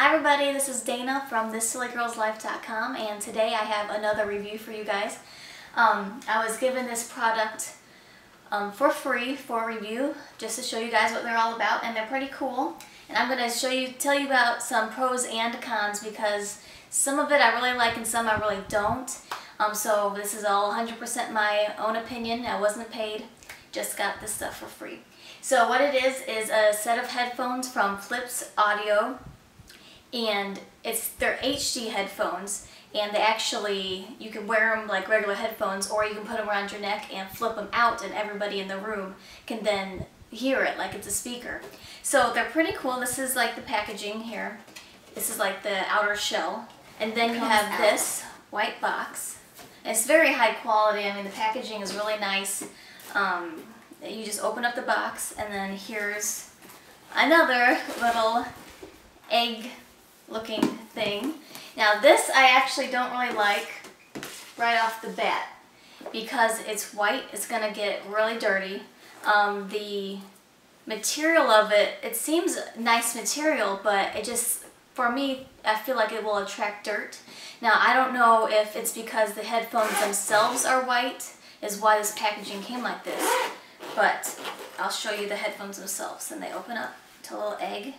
Hi everybody, this is Dana from ThisSillyGirlsLife.com and today I have another review for you guys. Um, I was given this product um, for free for review just to show you guys what they're all about and they're pretty cool. And I'm going to show you, tell you about some pros and cons because some of it I really like and some I really don't. Um, so this is all 100% my own opinion. I wasn't paid, just got this stuff for free. So what it is is a set of headphones from Flips Audio and it's their HD headphones and they actually you can wear them like regular headphones or you can put them around your neck and flip them out and everybody in the room can then hear it like it's a speaker. So they're pretty cool. This is like the packaging here. This is like the outer shell. And then you have out. this white box. It's very high quality. I mean the packaging is really nice. Um, you just open up the box and then here's another little egg looking thing. Now this I actually don't really like right off the bat because it's white, it's going to get really dirty. Um, the material of it, it seems nice material, but it just, for me, I feel like it will attract dirt. Now I don't know if it's because the headphones themselves are white, is why this packaging came like this. But I'll show you the headphones themselves. And they open up to a little egg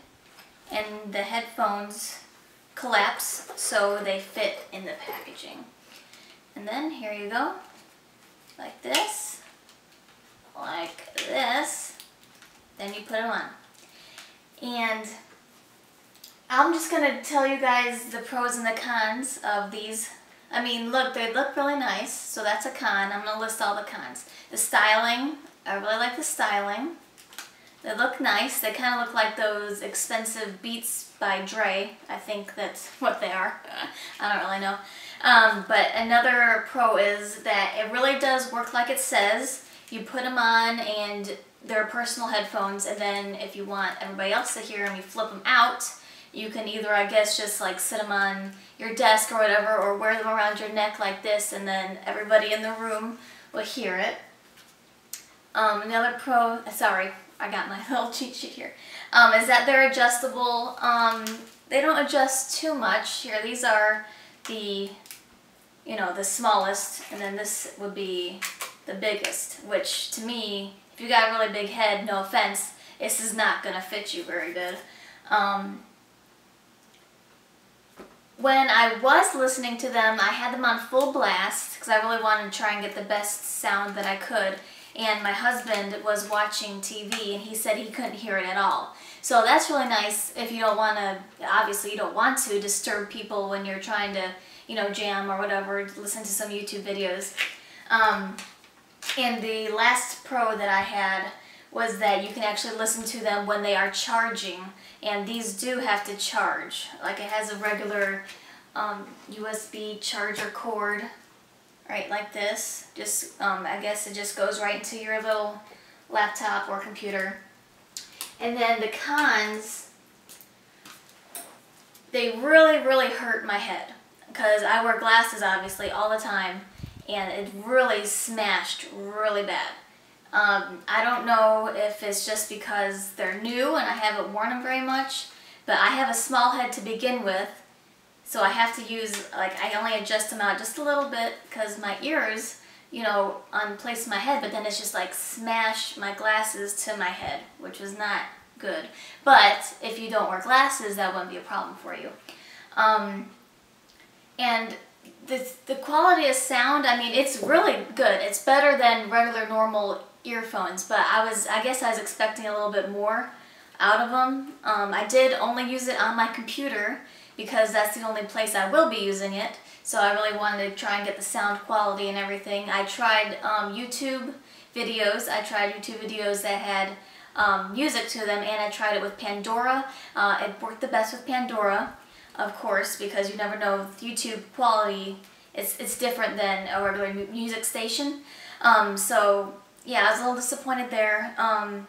and the headphones collapse so they fit in the packaging. And then here you go, like this, like this, then you put them on. And I'm just going to tell you guys the pros and the cons of these. I mean, look, they look really nice, so that's a con. I'm going to list all the cons. The styling, I really like the styling. They look nice. They kind of look like those expensive Beats by Dre. I think that's what they are. I don't really know. Um, but another pro is that it really does work like it says. You put them on and they're personal headphones and then if you want everybody else to hear them, you flip them out. You can either, I guess, just like sit them on your desk or whatever or wear them around your neck like this and then everybody in the room will hear it. Um, another pro, sorry, I got my little cheat sheet here. Um, is that they're adjustable. Um, they don't adjust too much. Here, these are the, you know, the smallest, and then this would be the biggest, which to me, if you got a really big head, no offense, this is not going to fit you very good. Um, when I was listening to them, I had them on full blast because I really wanted to try and get the best sound that I could and my husband was watching TV and he said he couldn't hear it at all. So that's really nice if you don't want to, obviously you don't want to disturb people when you're trying to, you know, jam or whatever, listen to some YouTube videos. Um, and the last pro that I had was that you can actually listen to them when they are charging and these do have to charge. Like it has a regular um, USB charger cord right like this. Just, um, I guess it just goes right into your little laptop or computer. And then the cons, they really, really hurt my head because I wear glasses obviously all the time and it really smashed really bad. Um, I don't know if it's just because they're new and I haven't worn them very much, but I have a small head to begin with so I have to use, like, I only adjust them out just a little bit because my ears, you know, on place my head, but then it's just like smash my glasses to my head, which is not good. But if you don't wear glasses, that wouldn't be a problem for you. Um, and the, the quality of sound, I mean, it's really good. It's better than regular normal earphones, but I was, I guess I was expecting a little bit more out of them. Um, I did only use it on my computer because that's the only place I will be using it. So I really wanted to try and get the sound quality and everything. I tried um, YouTube videos. I tried YouTube videos that had um, music to them and I tried it with Pandora. Uh, it worked the best with Pandora, of course, because you never know YouTube quality. It's, it's different than a regular music station. Um, so yeah, I was a little disappointed there. Um,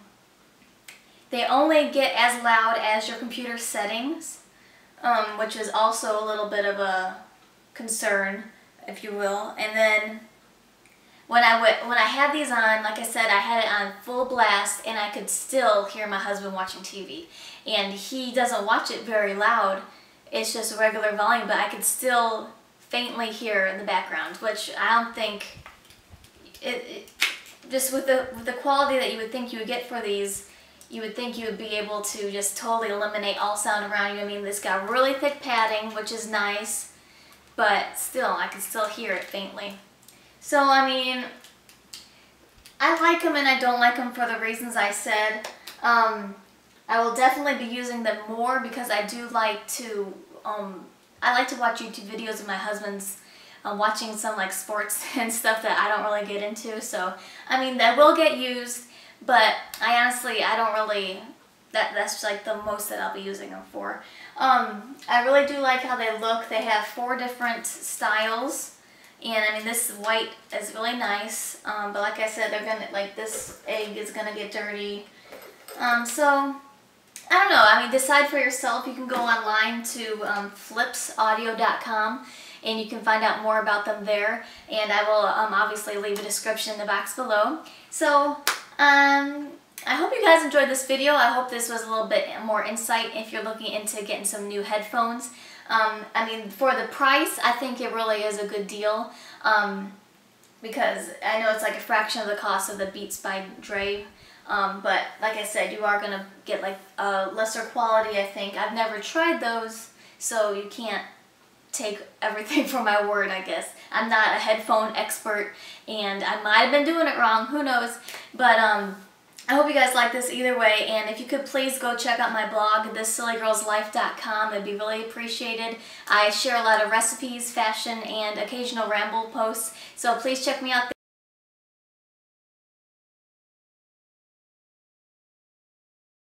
they only get as loud as your computer settings um, which is also a little bit of a concern, if you will. And then when I went, when I had these on, like I said, I had it on full blast and I could still hear my husband watching TV. And he doesn't watch it very loud. It's just regular volume, but I could still faintly hear in the background, which I don't think it, it just with the with the quality that you would think you would get for these, you would think you would be able to just totally eliminate all sound around you. I mean, this got really thick padding, which is nice, but still, I can still hear it faintly. So, I mean, I like them and I don't like them for the reasons I said. Um, I will definitely be using them more because I do like to, um, I like to watch YouTube videos of my husband's uh, watching some like sports and stuff that I don't really get into. So, I mean, that will get used, but I honestly, I don't really, that that's like the most that I'll be using them for. Um, I really do like how they look. They have four different styles. And I mean, this white is really nice, um, but like I said, they're gonna, like this egg is gonna get dirty. Um, so, I don't know, I mean, decide for yourself. You can go online to um, flipsaudio.com and you can find out more about them there. And I will um, obviously leave a description in the box below. So, um, I hope you guys enjoyed this video. I hope this was a little bit more insight if you're looking into getting some new headphones. Um, I mean, for the price, I think it really is a good deal um, because I know it's like a fraction of the cost of the Beats by Dre. Um, but like I said, you are going to get like a lesser quality, I think. I've never tried those, so you can't take everything for my word, I guess. I'm not a headphone expert, and I might have been doing it wrong, who knows. But, um, I hope you guys like this either way, and if you could please go check out my blog, thissillygirlslife.com. It'd be really appreciated. I share a lot of recipes, fashion, and occasional ramble posts, so please check me out there.